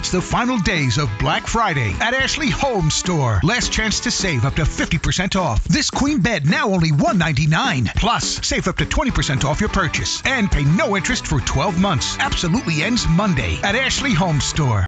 It's the final days of Black Friday at Ashley Home Store. Last chance to save up to 50% off. This queen bed now only $199. Plus, save up to 20% off your purchase and pay no interest for 12 months. Absolutely ends Monday at Ashley Home Store.